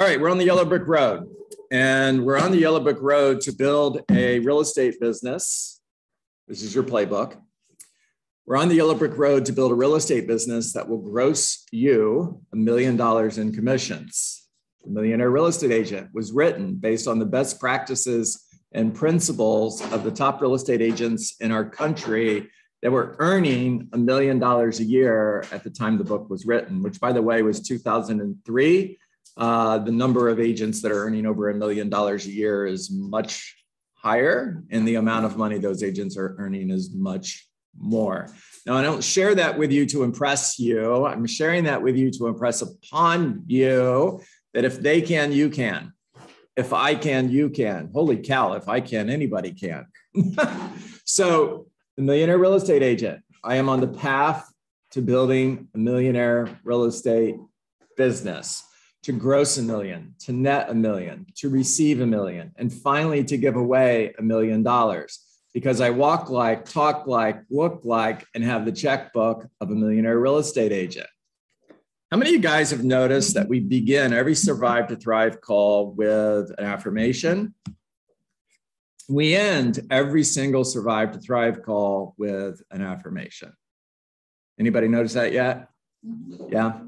All right, we're on the Yellow Brick Road, and we're on the Yellow Brick Road to build a real estate business. This is your playbook. We're on the Yellow Brick Road to build a real estate business that will gross you a million dollars in commissions. The Millionaire Real Estate Agent was written based on the best practices and principles of the top real estate agents in our country that were earning a million dollars a year at the time the book was written, which, by the way, was 2003. Uh, the number of agents that are earning over a million dollars a year is much higher, and the amount of money those agents are earning is much more. Now, I don't share that with you to impress you. I'm sharing that with you to impress upon you that if they can, you can. If I can, you can. Holy cow, if I can, anybody can. so, the millionaire real estate agent, I am on the path to building a millionaire real estate business, to gross a million, to net a million, to receive a million, and finally to give away a million dollars because I walk like, talk like, look like, and have the checkbook of a millionaire real estate agent. How many of you guys have noticed that we begin every Survive to Thrive call with an affirmation? We end every single Survive to Thrive call with an affirmation. Anybody notice that yet? Mm-hmm. Yeah.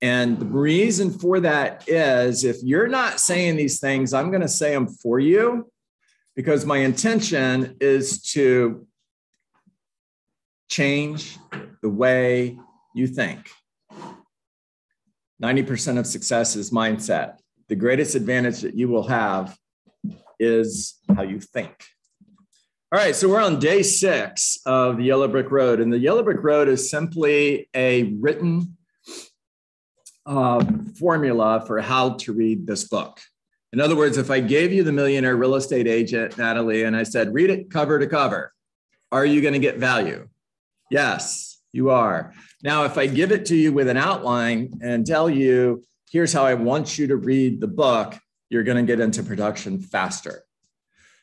And the reason for that is if you're not saying these things, I'm going to say them for you because my intention is to change the way you think. 90% of success is mindset. The greatest advantage that you will have is how you think. All right, so we're on day six of the Yellow Brick Road, and the Yellow Brick Road is simply a written uh, formula for how to read this book. In other words, if I gave you the millionaire real estate agent, Natalie, and I said, read it cover to cover, are you going to get value? Yes, you are. Now, if I give it to you with an outline and tell you, here's how I want you to read the book, you're going to get into production faster.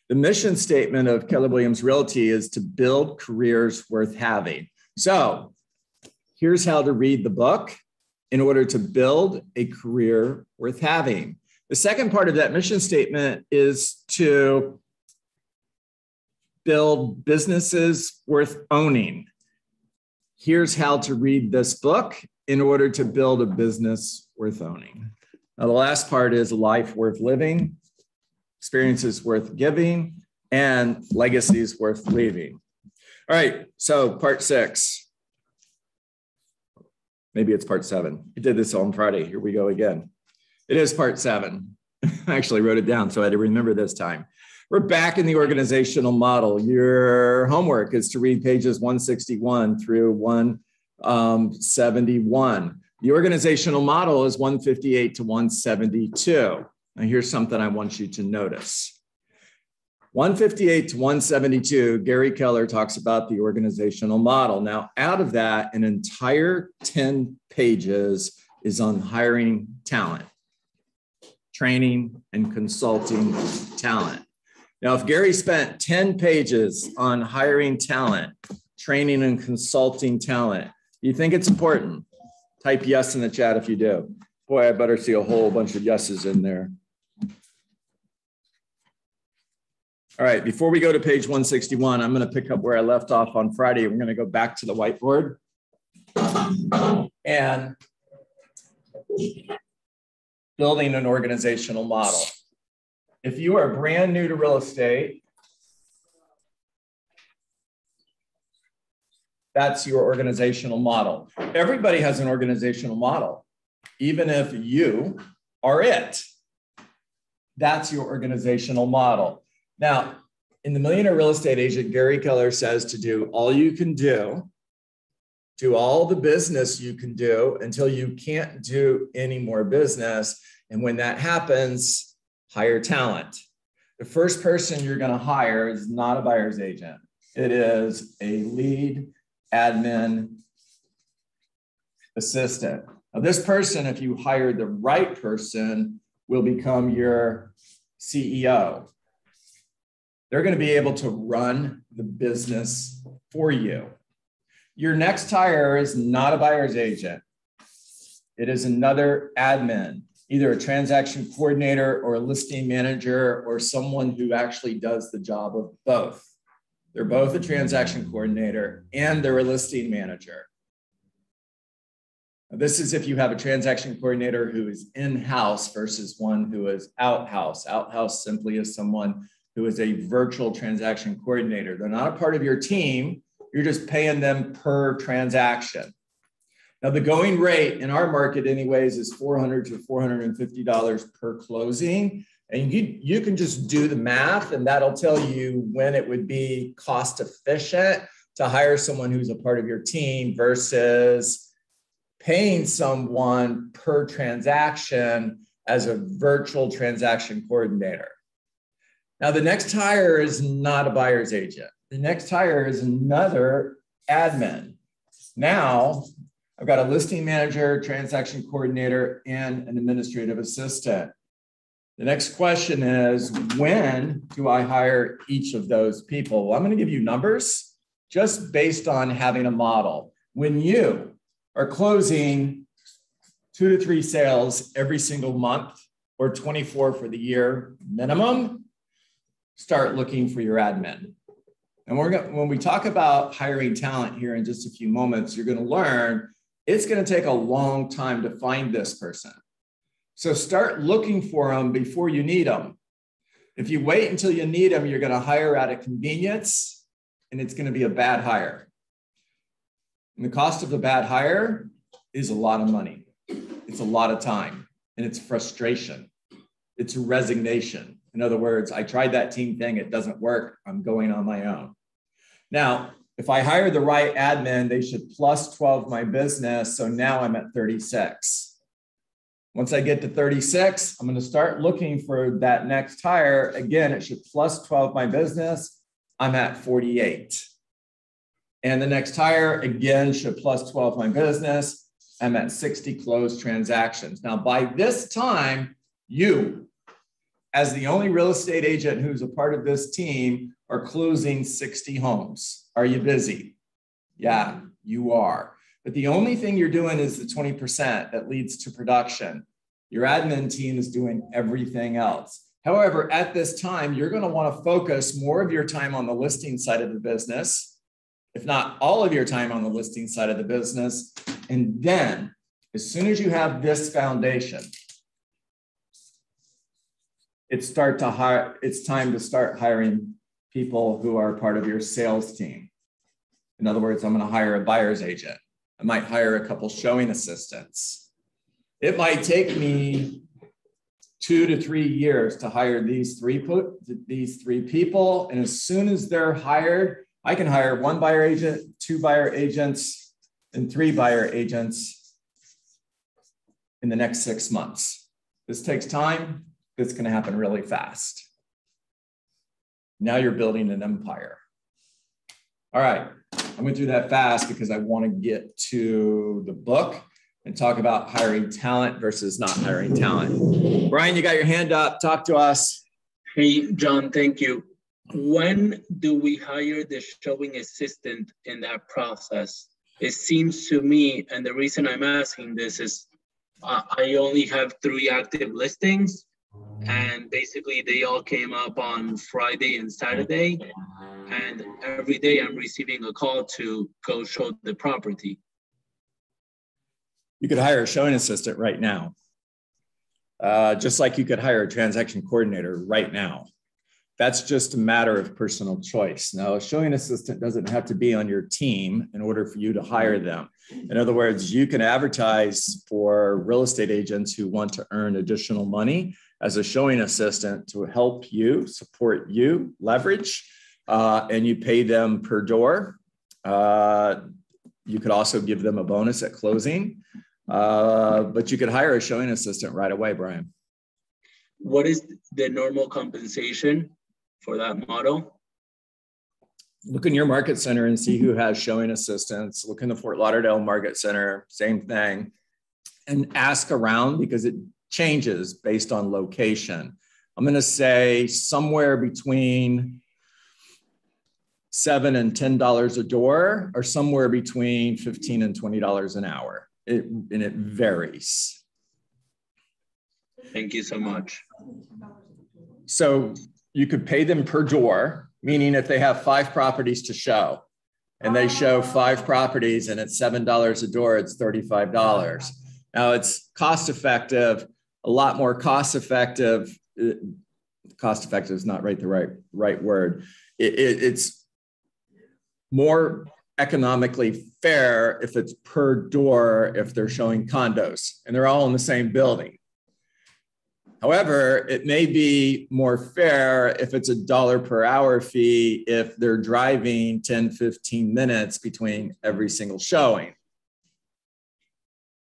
The mission statement of Keller Williams Realty is to build careers worth having. So, here's how to read the book in order to build a career worth having. The second part of that mission statement is to build businesses worth owning. Here's how to read this book in order to build a business worth owning. Now, the last part is life worth living, experiences worth giving, and legacies worth leaving. All right, so part six. Maybe it's part seven. I did this on Friday. Here we go again. It is part seven. I actually wrote it down, so I had to remember this time. We're back in the organizational model. Your homework is to read pages 161 through 171. Um, the organizational model is 158 to 172. Now, here's something I want you to notice. 158 to 172, Gary Keller talks about the organizational model. Now, out of that, an entire 10 pages is on hiring talent training, and consulting talent. Now, if Gary spent 10 pages on hiring talent, training, and consulting talent, you think it's important? Type yes in the chat if you do. Boy, I better see a whole bunch of yeses in there. All right, before we go to page 161, I'm going to pick up where I left off on Friday. We're going to go back to the whiteboard. And building an organizational model. If you are brand new to real estate, that's your organizational model. Everybody has an organizational model, even if you are it. That's your organizational model. Now, in the Millionaire Real Estate Agent, Gary Keller says to do all you can do do all the business you can do until you can't do any more business. And when that happens, hire talent. The first person you're going to hire is not a buyer's agent, it is a lead admin assistant. Now, this person, if you hire the right person, will become your CEO. They're going to be able to run the business for you. Your next hire is not a buyer's agent. It is another admin. either a transaction coordinator or a listing manager or someone who actually does the job of both. They're both a transaction coordinator and they're a listing manager. This is if you have a transaction coordinator who is in-house versus one who is out-house. Out-house simply is someone who is a virtual transaction coordinator. They're not a part of your team. You're just paying them per transaction. Now, the going rate in our market, anyways, is 400 to $450 per closing. And you, you can just do the math, and that'll tell you when it would be cost efficient to hire someone who's a part of your team versus paying someone per transaction as a virtual transaction coordinator. Now, the next hire is not a buyer's agent. The next hire is another admin. Now, I've got a listing manager, transaction coordinator, and an administrative assistant. The next question is when do I hire each of those people? Well, I'm going to give you numbers just based on having a model. When you are closing two to three sales every single month or 24 for the year minimum, start looking for your admin. And we're going when we talk about hiring talent here in just a few moments, you're going to learn it's going to take a long time to find this person. So start looking for them before you need them. If you wait until you need them, you're going to hire out of convenience and it's going to be a bad hire. And the cost of the bad hire is a lot of money. It's a lot of time and it's frustration. It's resignation. In other words, I tried that team thing, it doesn't work. I'm going on my own. Now, if I hire the right admin, they should plus 12 my business. So now I'm at 36. Once I get to 36, I'm going to start looking for that next hire. Again, it should plus 12 my business. I'm at 48. And the next hire, again, should plus 12 my business. I'm at 60 closed transactions. Now, by this time, you, as the only real estate agent who's a part of this team, are closing 60 homes. Are you busy? Yeah, you are. But the only thing you're doing is the 20% that leads to production. Your admin team is doing everything else. However, at this time, you're going to want to focus more of your time on the listing side of the business, if not all of your time on the listing side of the business. And then, as soon as you have this foundation, it's start to hire, it's time to start hiring people who are part of your sales team. In other words, I'm going to hire a buyer's agent. I might hire a couple showing assistants. It might take me two to three years to hire these three put these three people. And as soon as they're hired, I can hire one buyer agent, two buyer agents, and three buyer agents in the next six months. This takes time. It's going to happen really fast. Now you're building an empire. All right. I went through that fast because I want to get to the book and talk about hiring talent versus not hiring talent. Brian, you got your hand up. Talk to us. Hey, John, thank you. When do we hire the showing assistant in that process? It seems to me, and the reason I'm asking this is uh, I only have three active listings, and basically they all came up on Friday and Saturday and every day I'm receiving a call to go show the property. You could hire a showing assistant right now, uh, just like you could hire a transaction coordinator right now. That's just a matter of personal choice. Now, a showing assistant doesn't have to be on your team in order for you to hire them. In other words, you can advertise for real estate agents who want to earn additional money as a showing assistant to help you, support you, leverage uh, and you pay them per door. Uh, you could also give them a bonus at closing, uh, but you could hire a showing assistant right away, Brian. What is the normal compensation for that model? Look in your market center and see who has showing assistants. Look in the Fort Lauderdale Market Center, same thing. And ask around because it changes based on location. I'm going to say somewhere between seven and ten dollars a door or somewhere between 15 and 20 dollars an hour it, and it varies Thank you so much. So you could pay them per door, meaning if they have five properties to show and they show five properties and it's $7 a door, it's $35. Now it's cost effective, a lot more cost effective. Uh, cost effective is not right the right right word. It, it, it's more economically fair if it's per door if they're showing condos and they're all in the same building. However, it may be more fair if it's a dollar per hour fee if they're driving 10, 15 minutes between every single showing.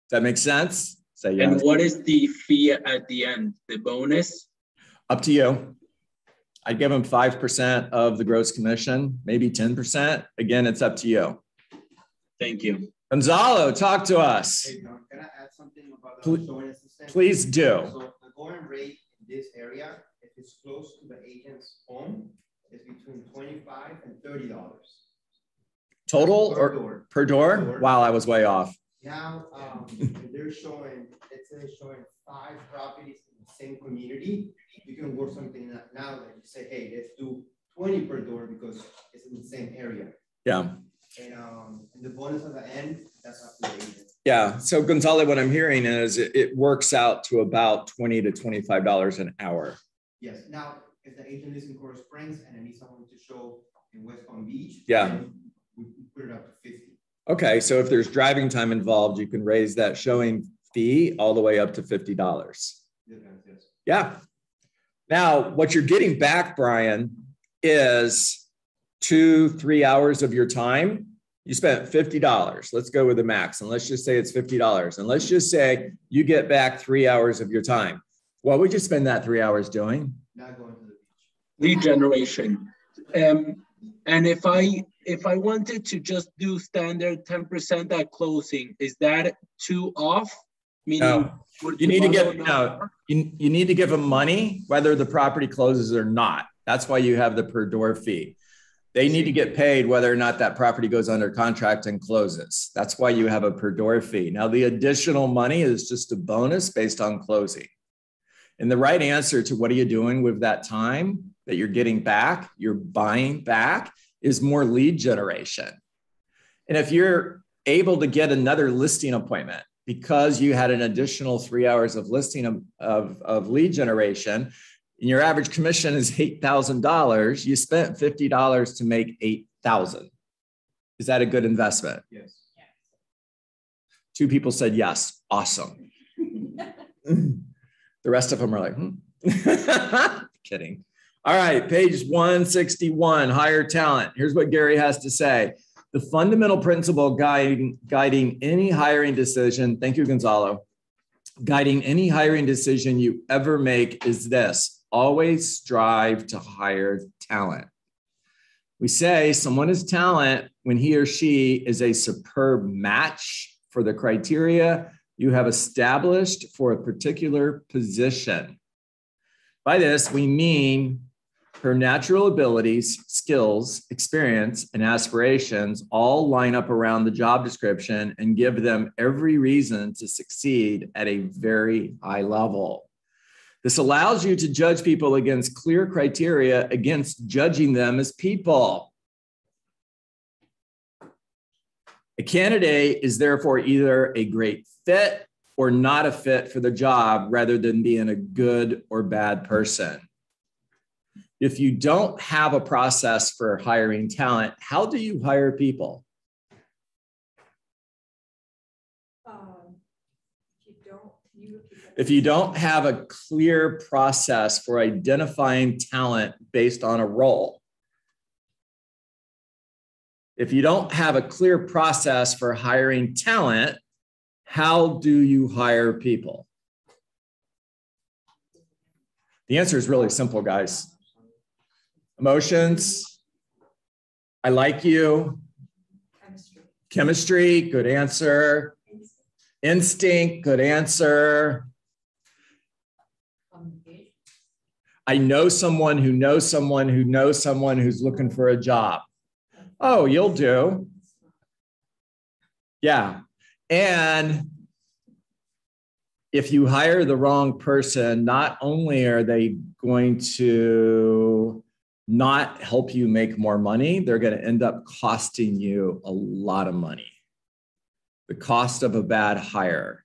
That make sense? Say yes. And what is the fee at the end? The bonus? Up to you. I'd give them 5% of the gross commission, maybe 10%. Again, it's up to you. Thank you. Gonzalo, talk to us. Hey, John, can I add something about the please, please do. So the going rate in this area, if it's close to the agent's home, is between 25 and $30. Total per or door. per door? door? Wow, I was way off. Now um, they're showing, let's say showing five properties in the same community you can work something now that you say, hey, let's do 20 per door because it's in the same area. Yeah. And, um, and the bonus at the end, that's up to the agent. Yeah. So Gonzalo, what I'm hearing is it, it works out to about 20 to $25 an hour. Yes. Now, if the agent is in Coral Springs and I need someone to show in West Palm Beach, yeah, we put it up to 50. Okay. So if there's driving time involved, you can raise that showing fee all the way up to $50. Yes. Yeah. Now, what you're getting back, Brian, is two, three hours of your time. You spent $50. Let's go with the max. And let's just say it's $50. And let's just say you get back three hours of your time. What would you spend that three hours doing? Not going to the beach. Lead generation. Um, and if I if I wanted to just do standard 10% at closing, is that too off? Meaning no. You need to give no, you, you need to give them money whether the property closes or not. That's why you have the per door fee. They need to get paid whether or not that property goes under contract and closes. That's why you have a per door fee. Now, the additional money is just a bonus based on closing. And the right answer to what are you doing with that time that you're getting back, you're buying back, is more lead generation. And if you're able to get another listing appointment, because you had an additional three hours of listing of, of, of lead generation and your average commission is $8,000, you spent $50 to make 8,000. Is that a good investment? Yes. Two people said yes. Awesome. the rest of them are like, hmm. kidding. All right, page 161, hire talent. Here's what Gary has to say. The fundamental principle guiding, guiding any hiring decision, thank you, Gonzalo, guiding any hiring decision you ever make is this always strive to hire talent. We say someone is talent when he or she is a superb match for the criteria you have established for a particular position. By this, we mean her natural abilities, skills, experience, and aspirations all line up around the job description and give them every reason to succeed at a very high level. This allows you to judge people against clear criteria against judging them as people. A candidate is therefore either a great fit or not a fit for the job rather than being a good or bad person if you don't have a process for hiring talent, how do you hire people? Um, if, you you, if you don't have a clear process for identifying talent based on a role, if you don't have a clear process for hiring talent, how do you hire people? The answer is really simple, guys. Emotions. I like you. Chemistry. Chemistry, good answer. Instinct, good answer. I know someone who knows someone who knows someone who's looking for a job. Oh, you'll do. Yeah. And if you hire the wrong person, not only are they going to not help you make more money, they're going to end up costing you a lot of money. The cost of a bad hire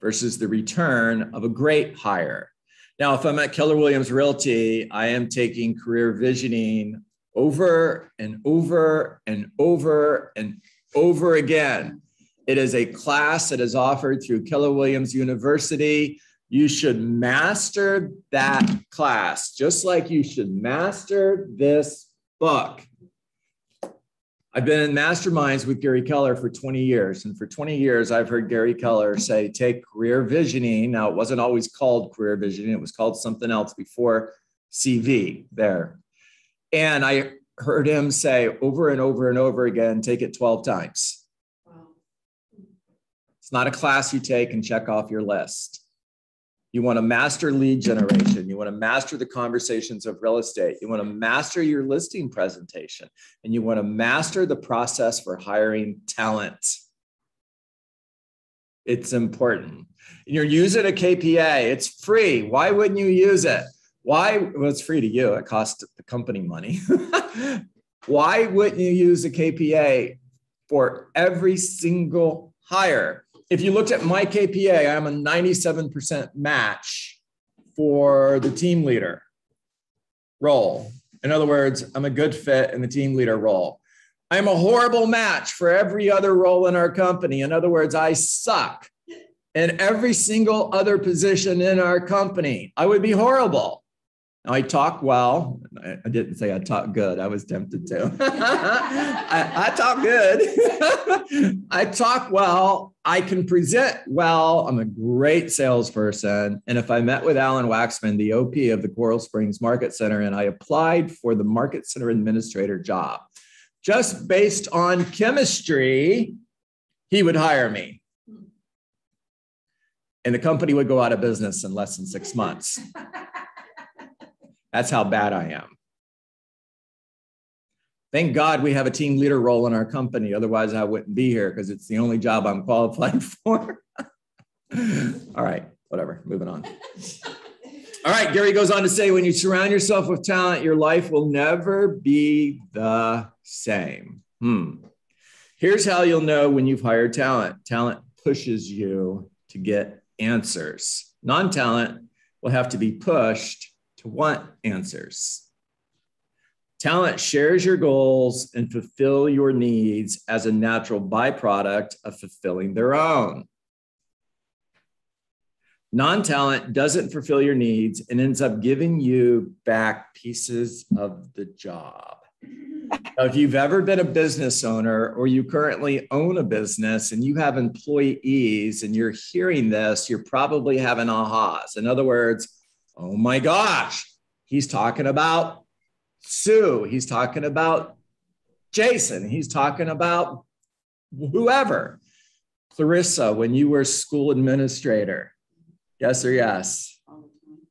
versus the return of a great hire. Now, if I'm at Keller Williams Realty, I am taking career visioning over and over and over and over again it is a class that is offered through Keller Williams University. You should master that class, just like you should master this book. I've been in masterminds with Gary Keller for 20 years. And for 20 years, I've heard Gary Keller say, take career visioning. Now, it wasn't always called career visioning, it was called something else before CV there. And I heard him say over and over and over again, take it 12 times. It's not a class you take and check off your list. You want to master lead generation. You want to master the conversations of real estate. You want to master your listing presentation. And you want to master the process for hiring talent. It's important. You're using a KPA, it's free. Why wouldn't you use it? Why? Well, it's free to you, it costs the company money. Why wouldn't you use a KPA for every single hire? If you looked at my KPA, I'm a 97% match for the team leader role. In other words, I'm a good fit in the team leader role. I'm a horrible match for every other role in our company. In other words, I suck in every single other position in our company. I would be horrible. I talk well. I didn't say I talk good. I was tempted to. I, I, talk good. I talk well. I can present well. I'm a great salesperson. And if I met with Alan Waxman, the OP of the Coral Springs Market Center, and I applied for the Market Center Administrator job, just based on chemistry, he would hire me. And the company would go out of business in less than six months. That's how bad I am. Thank God we have a team leader role in our company. Otherwise, I wouldn't be here because it's the only job I'm qualified for. All right, whatever, moving on. All right, Gary goes on to say when you surround yourself with talent, your life will never be the same. Hmm. Here's how you'll know when you've hired talent talent pushes you to get answers, non talent will have to be pushed to want answers. Talent shares your goals and fulfill your needs as a natural byproduct of fulfilling their own. Non talent doesn't fulfill your needs and ends up giving you back pieces of the job. Now, if you've ever been a business owner or you currently own a business and you have employees and you're hearing this, you're probably having ahas. In other words, Oh my gosh, he's talking about Sue. He's talking about Jason. He's talking about whoever. Clarissa, when you were school administrator, yes or yes?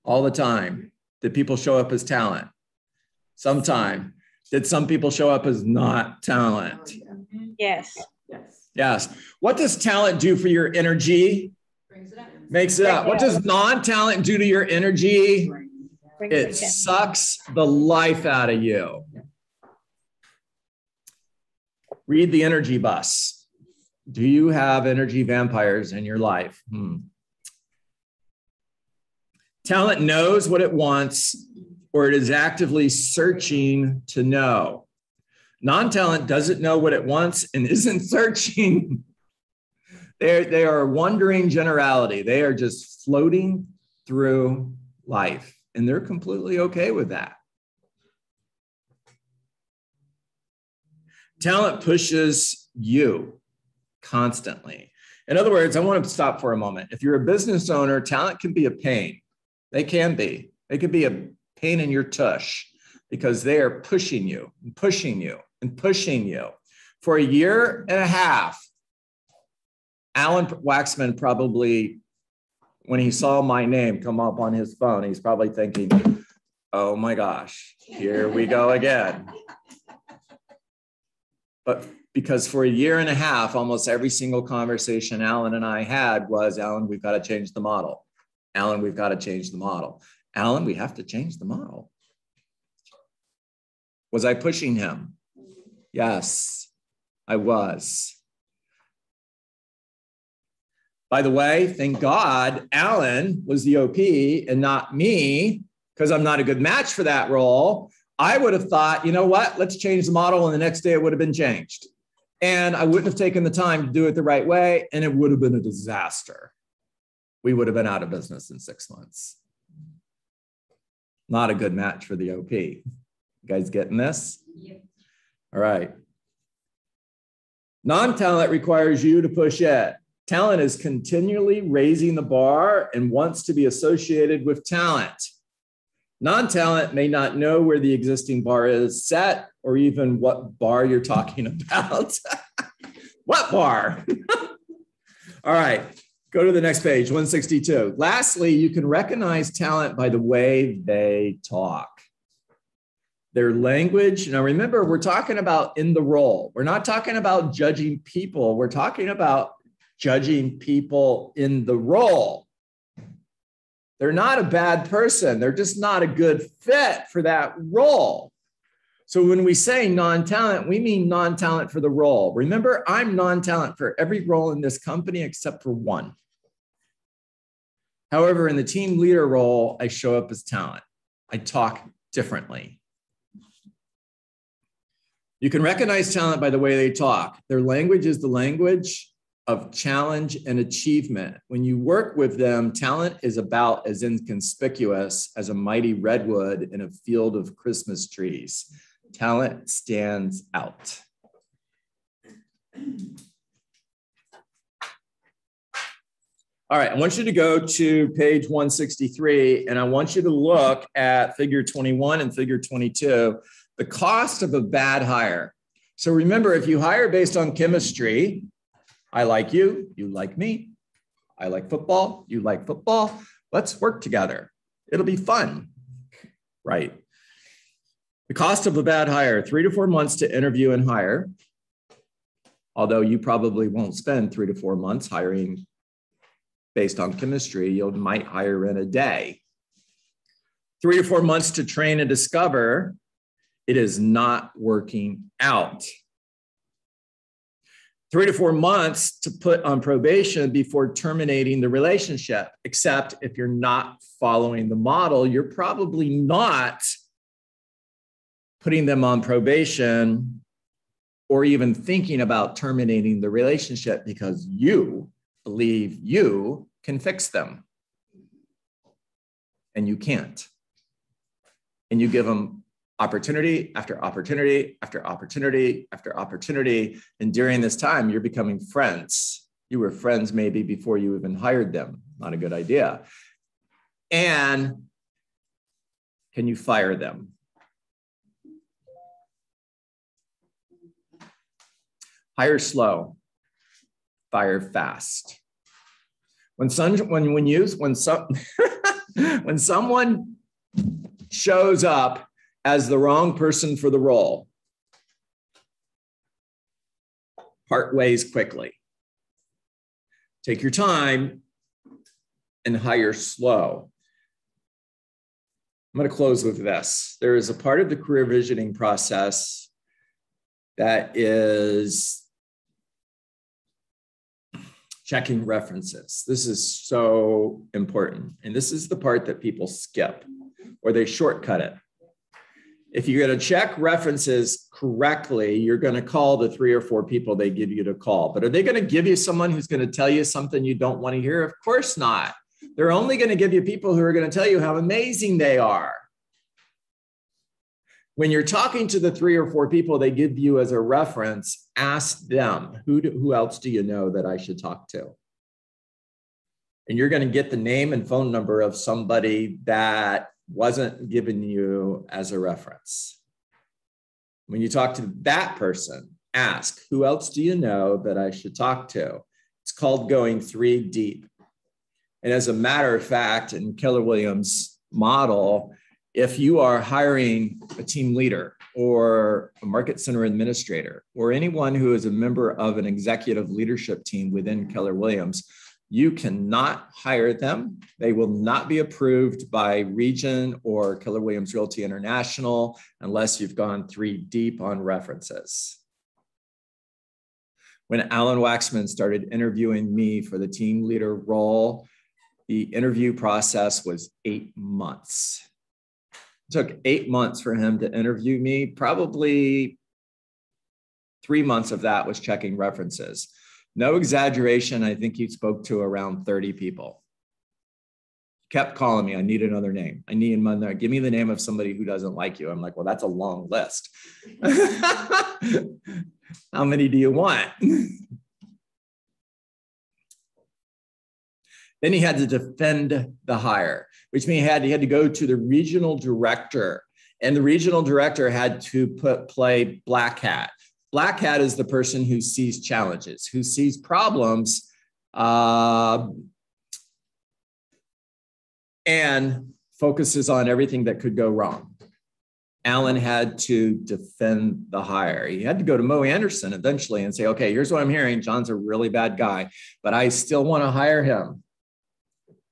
All the time. Did people show up as talent? Sometime. Did some people show up as not talent? Yes. Yes. Yes. What does talent do for your energy? Brings it up makes it up. What does non talent do to your energy? It sucks the life out of you. Read the energy bus. Do you have energy vampires in your life? Hmm. Talent knows what it wants, or it is actively searching to know. Non talent doesn't know what it wants and isn't searching they're, they are wandering generality. They are just floating through life, and they're completely okay with that. Talent pushes you constantly. In other words, I want to stop for a moment. If you're a business owner, talent can be a pain. They can be. They can be a pain in your tush because they are pushing you and pushing you and pushing you. For a year and a half, Alan Waxman probably, when he saw my name come up on his phone, he's probably thinking, oh my gosh, here we go again. But because for a year and a half, almost every single conversation Alan and I had was Alan, we've got to change the model. Alan, we've got to change the model. Alan, we have to change the model. Was I pushing him? Yes, I was. By the way, thank God Alan was the OP and not me, because I'm not a good match for that role. I would have thought, you know what, let's change the model. And the next day it would have been changed. And I wouldn't have taken the time to do it the right way. And it would have been a disaster. We would have been out of business in six months. Not a good match for the OP. You guys getting this? Yep. All right. Non talent requires you to push it. Talent is continually raising the bar and wants to be associated with talent. Non talent may not know where the existing bar is set or even what bar you're talking about. what bar? All right, go to the next page, 162. Lastly, you can recognize talent by the way they talk. Their language. Now, remember, we're talking about in the role. We're not talking about judging people. We're talking about judging people in the role. They're not a bad person, they're just not a good fit for that role. So when we say non talent, we mean non talent for the role. Remember, I'm non talent for every role in this company except for one. However, in the team leader role, I show up as talent. I talk differently. You can recognize talent by the way they talk. Their language is the language of challenge and achievement. When you work with them, talent is about as inconspicuous as a mighty redwood in a field of Christmas trees. Talent stands out. All right, I want you to go to page 163 and I want you to look at figure 21 and figure 22, the cost of a bad hire. So remember, if you hire based on chemistry, I like you, you like me. I like football, you like football. Let's work together. It'll be fun. Right. The cost of a bad hire, three to four months to interview and hire. Although you probably won't spend three to four months hiring based on chemistry, you might hire in a day. Three to four months to train and discover it is not working out three to four months to put on probation before terminating the relationship. Except if you're not following the model, you're probably not putting them on probation or even thinking about terminating the relationship because you believe you can fix them. And you can't. And you give them opportunity after opportunity after opportunity after opportunity. And during this time, you're becoming friends. You were friends maybe before you even hired them. Not a good idea. And can you fire them? Hire slow, fire fast. When some, when when you when some when someone shows up as the wrong person for the role. Part ways quickly. Take your time and hire slow. I'm going to close with this. There is a part of the career visioning process that is checking references. This is so important. And this is the part that people skip or they shortcut it if you're going to check references correctly, you're going to call the three or four people they give you to call. But are they going to give you someone who's going to tell you something you don't want to hear? Of course not. They're only going to give you people who are going to tell you how amazing they are. When you're talking to the three or four people they give you as a reference, ask them who, do, who else do you know that I should talk to? And you're going to get the name and phone number of somebody that wasn't given you as a reference. When you talk to that person, ask, who else do you know that I should talk to? It's called going three deep. And as a matter of fact, in Keller Williams' model, if you are hiring a team leader or a market center administrator or anyone who is a member of an executive leadership team within Keller Williams, you cannot hire them. They will not be approved by Region or Keller Williams Realty International unless you've gone three deep on references. When Alan Waxman started interviewing me for the team leader role, the interview process was eight months It took eight months for him to interview me. Probably three months of that was checking references. No exaggeration. I think he spoke to around 30 people. Kept calling me. I need another name. I need another. Give me the name of somebody who doesn't like you. I'm like, well, that's a long list. How many do you want? Then he had to defend the hire, which means he had, he had to go to the regional director, and the regional director had to put play black hat. Black hat is the person who sees challenges, who sees problems, uh, and focuses on everything that could go wrong. Alan had to defend the hire. He had to go to Mo Anderson eventually and say, okay, here's what I'm hearing. John's a really bad guy, but I still want to hire him.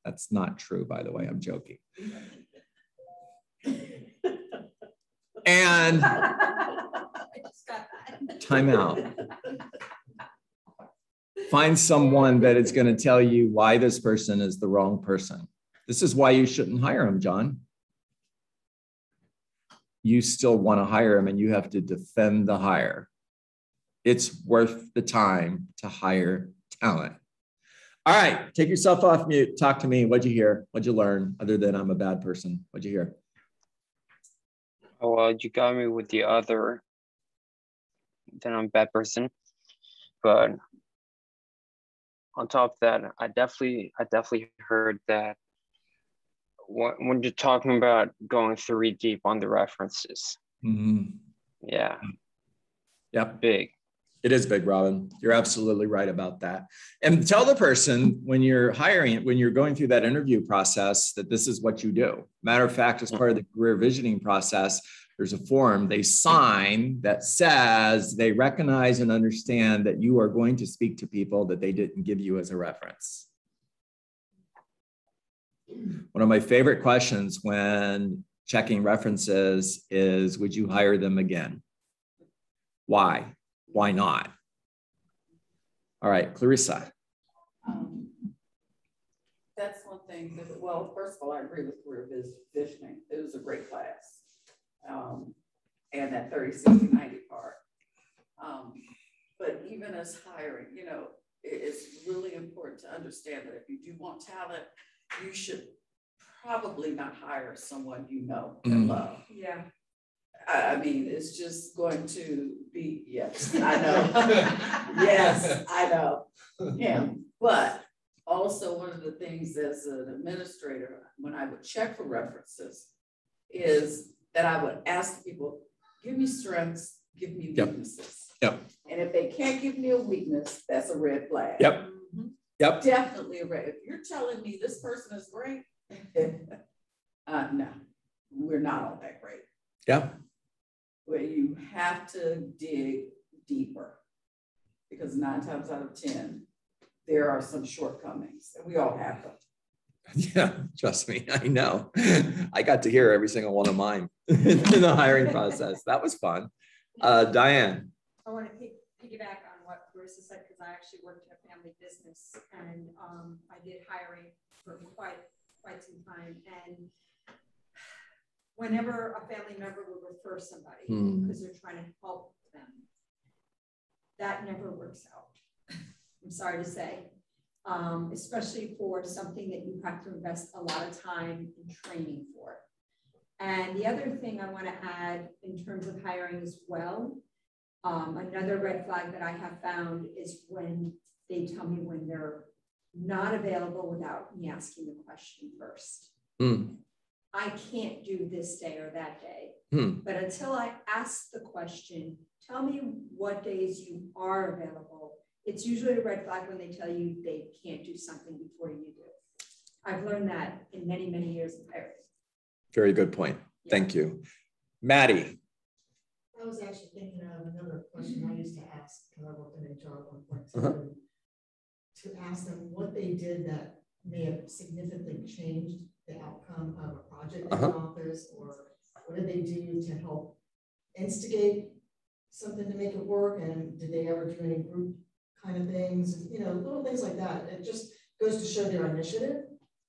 That's not true, by the way. I'm joking. And time out. Find someone that is going to tell you why this person is the wrong person. This is why you shouldn't hire him, John. You still want to hire him and you have to defend the hire. It's worth the time to hire talent. All right, take yourself off mute. Talk to me. What'd you hear? What'd you learn other than I'm a bad person? What'd you hear? Oh, well, you got me with the other, then I'm a bad person. But on top of that, I definitely, I definitely heard that when you're talking about going three deep on the references. Mm-hmm. Yeah. Yep. Big. It is big, Robin. You're absolutely right about that. And tell the person when you're hiring, when you're going through that interview process, that this is what you do. Matter of fact, as part of the career visioning process, there's a form they sign that says they recognize and understand that you are going to speak to people that they didn't give you as a reference. One of my favorite questions when checking references is Would you hire them again? Why? why not? All right, Clarissa. Um, that's one thing. That, well, first of all, I agree with career visioning. It was a great class. Um, and that 30, 60, 90 part. Um, but even as hiring, you know, it's really important to understand that if you do want talent, you should probably not hire someone you know and mm. love. Yeah. I mean, it's just going to be, yes, I know. yes, I know. Yeah. But also, one of the things as an administrator, when I would check for references, is that I would ask people, give me strengths, give me weaknesses. Yep. yep. And if they can't give me a weakness, that's a red flag. Yep. Mm-hmm. Yep. Definitely a red. If you're telling me this person is great, uh, no, we're not all that great. Yeah where you have to dig deeper because nine times out of 10, there are some shortcomings and we all have them. Yeah, trust me, I know. I got to hear every single one of mine in the hiring process. That was fun. Uh, Diane. I want to piggyback on what Marissa said because I actually worked in a family business and um, I did hiring for quite quite some time. And whenever a family member would refer somebody hmm. because they're trying to help them, that never works out. I'm sorry to say, um, especially for something that you have to invest a lot of time in training for. And the other thing I want to add in terms of hiring as well, um, another red flag that I have found is when they tell me when they're not available without me asking the question first. Mm. I can't do this day or that day. Hmm. But until I ask the question, tell me what days you are available. It's usually a red flag when they tell you they can't do something before you do. I've learned that in many, many years of hiring. Very good point. Thank you. Maddie. I was actually thinking of another question I used to ask, because I worked in HR at one point, Uh-huh. to, to ask them what they did that may have significantly changed the outcome of a project in the Uh-huh. office, or what did they do to help instigate something to make it work, and did they ever do any group kind of things, you know, little things like that. It just goes to show their initiative,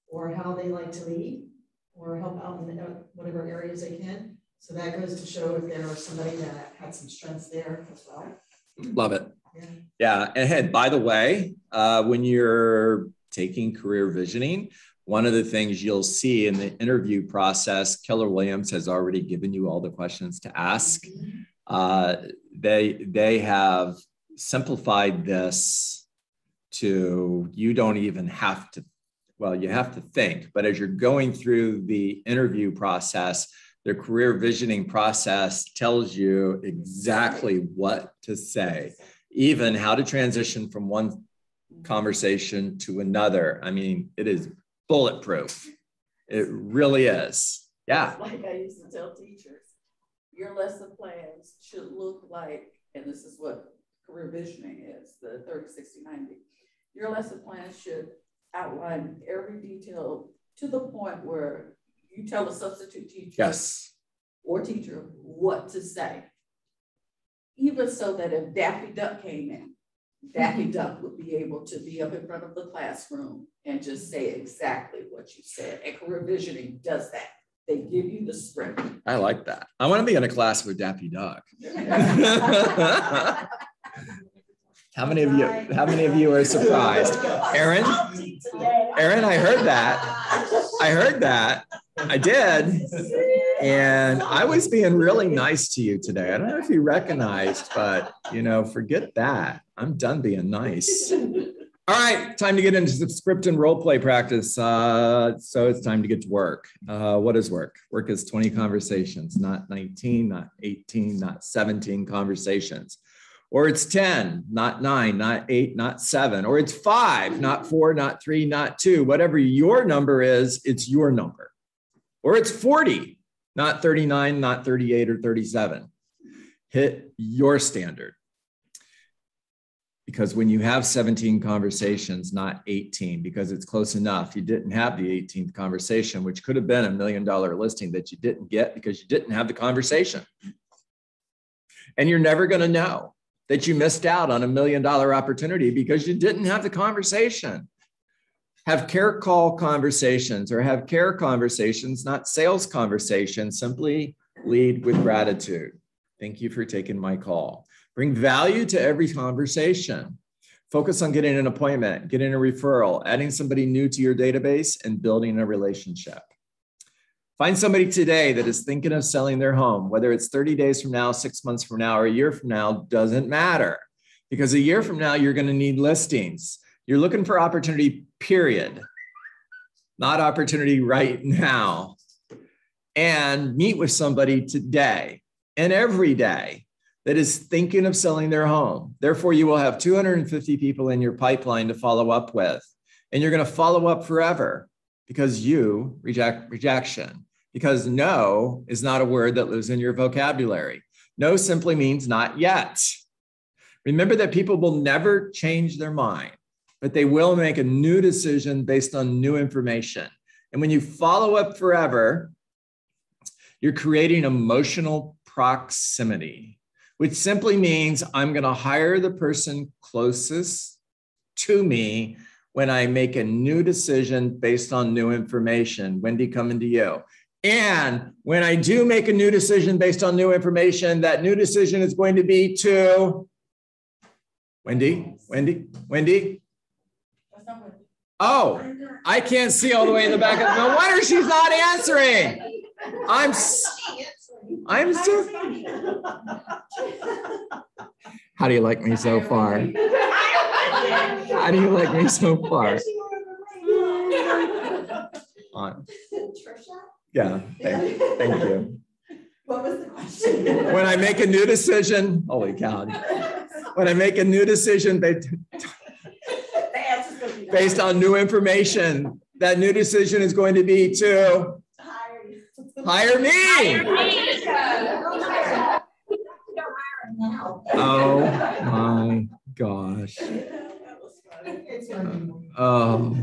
or how they like to lead, or help out in whatever areas they can. So that goes to show if there was somebody that had some strengths there as well. Love it. Yeah. Yeah. And hey, by the way, uh, when you're taking career visioning, one of the things you'll see in the interview process, Keller Williams has already given you all the questions to ask. Uh, they they have simplified this to you don't even have to well you have to think but as you're going through the interview process the career visioning process tells you exactly what to say even how to transition from one conversation to another. I mean it is bulletproof. It really is. Yeah. Like I used to tell teachers, your lesson plans should look like, and this is what career visioning is, the 30, 60, 90. Your lesson plan should outline every detail to the point where you tell a substitute teacher yes or teacher what to say. Even so that if Daffy Duck came in, Daffy mm-hmm. Duck would be able to be up in front of the classroom and just say exactly what you said. And career visioning does that. They give you the script. i like that i want to be in a class with daffy duck how many of you how many of you are surprised? Aaron? Aaron i heard that. I heard that. I did. And i was being really nice to you today. I don't know if you recognized but you know forget that. I'm done being nice. All right time to get into script and role play practice. Uh, so it's time to get to work. Uh, what is work? Work is 20 conversations not 19 not 18 not 17 conversations or it's 10, not nine, not eight, not seven, or it's five, not four, not three, not two. Whatever your number is, it's your number. Or it's 40, not 39, not 38 or 37. Hit your standard. Because when you have 17 conversations, not 18, because it's close enough, you didn't have the 18th conversation, which could have been a million dollar listing that you didn't get because you didn't have the conversation. And you're never going to know that you missed out on a million dollar opportunity because you didn't have the conversation. Have care call conversations or have care conversations, not sales conversations. Simply lead with gratitude. Thank you for taking my call. Bring value to every conversation. Focus on getting an appointment, getting a referral, adding somebody new to your database, and building a relationship. Find somebody today that is thinking of selling their home, whether it's 30 days from now, six months from now, or a year from now, doesn't matter. Because a year from now, you're going to need listings. You're looking for opportunity, period, not opportunity right now. And meet with somebody today and every day that is thinking of selling their home. Therefore, you will have 250 people in your pipeline to follow up with. And you're going to follow up forever because you reject rejection because no is not a word that lives in your vocabulary. No simply means not yet. Remember that people will never change their mind, but they will make a new decision based on new information. And when you follow up forever, you're creating emotional proximity, which simply means I'm going to hire the person closest to me when I make a new decision based on new information. Wendy, coming to you. And when I do make a new decision based on new information, that new decision is going to be to Wendy, Wendy, Wendy. Oh, I can't see all the way in the back of no wonder she's not answering. I'm I'm so How do you like me so far? How do you like me so far? On. Yeah, thank, thank you. What was the question? When I make a new decision, holy cow. When I make a new decision based, based on new information, that new decision is going to be to Hire me. Now. Oh my gosh. It's gonna. Oh.